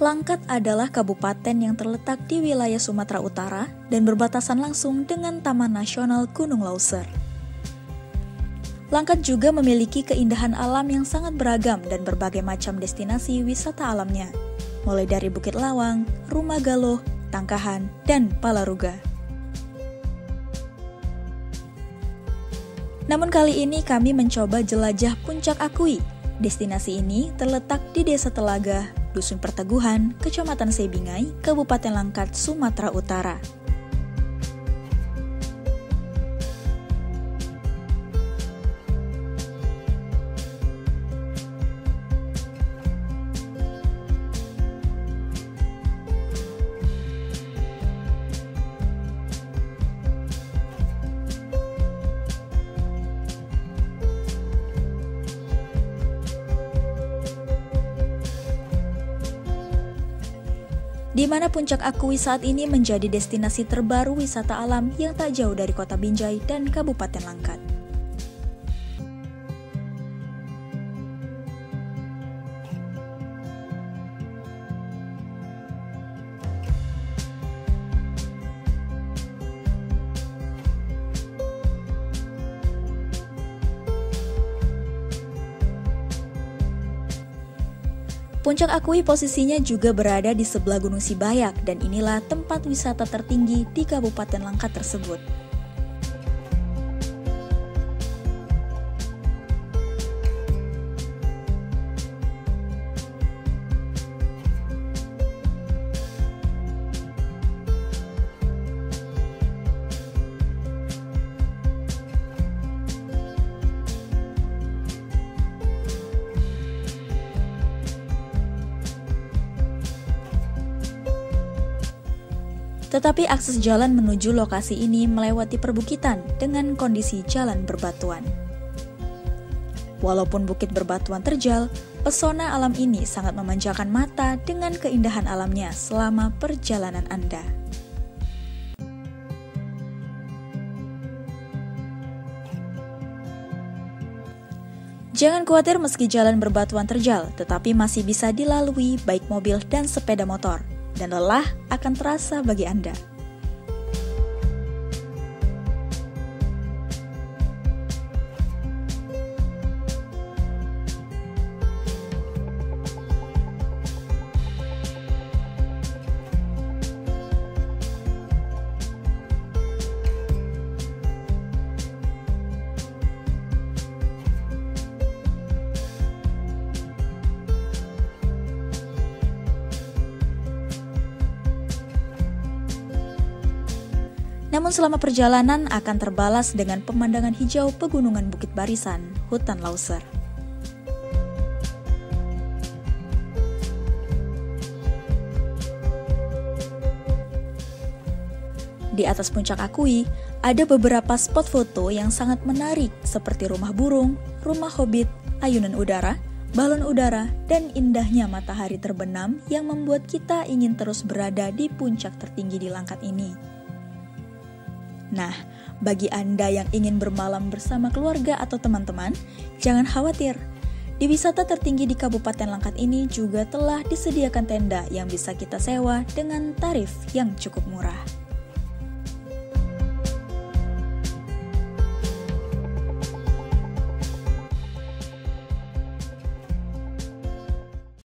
Langkat adalah kabupaten yang terletak di wilayah Sumatera Utara dan berbatasan langsung dengan Taman Nasional Gunung Lauser. Langkat juga memiliki keindahan alam yang sangat beragam dan berbagai macam destinasi wisata alamnya, mulai dari Bukit Lawang, Rumah Galuh, Tangkahan, dan Palaruga. Namun kali ini kami mencoba jelajah Puncak Akui. Destinasi ini terletak di Desa Telaga, Dusun Perteguhan, Kecamatan Sebingai, Kabupaten Langkat, Sumatera Utara. Di mana Puncak Akui saat ini menjadi destinasi terbaru wisata alam yang tak jauh dari kota Binjai dan Kabupaten Langkat. Puncak Akui posisinya juga berada di sebelah Gunung Sibayak dan inilah tempat wisata tertinggi di Kabupaten Langkat tersebut. Tetapi akses jalan menuju lokasi ini melewati perbukitan dengan kondisi jalan berbatuan. Walaupun bukit berbatuan terjal, pesona alam ini sangat memanjakan mata dengan keindahan alamnya selama perjalanan Anda. Jangan khawatir meski jalan berbatuan terjal, tetapi masih bisa dilalui baik mobil dan sepeda motor dan lelah akan terasa bagi Anda. Namun selama perjalanan akan terbalas dengan pemandangan hijau pegunungan Bukit Barisan, hutan Lauser. Di atas puncak Akui, ada beberapa spot foto yang sangat menarik seperti rumah burung, rumah hobbit, ayunan udara, balon udara, dan indahnya matahari terbenam yang membuat kita ingin terus berada di puncak tertinggi di Langkat ini. Nah, bagi Anda yang ingin bermalam bersama keluarga atau teman-teman, jangan khawatir. Di wisata tertinggi di Kabupaten Langkat ini juga telah disediakan tenda yang bisa kita sewa dengan tarif yang cukup murah.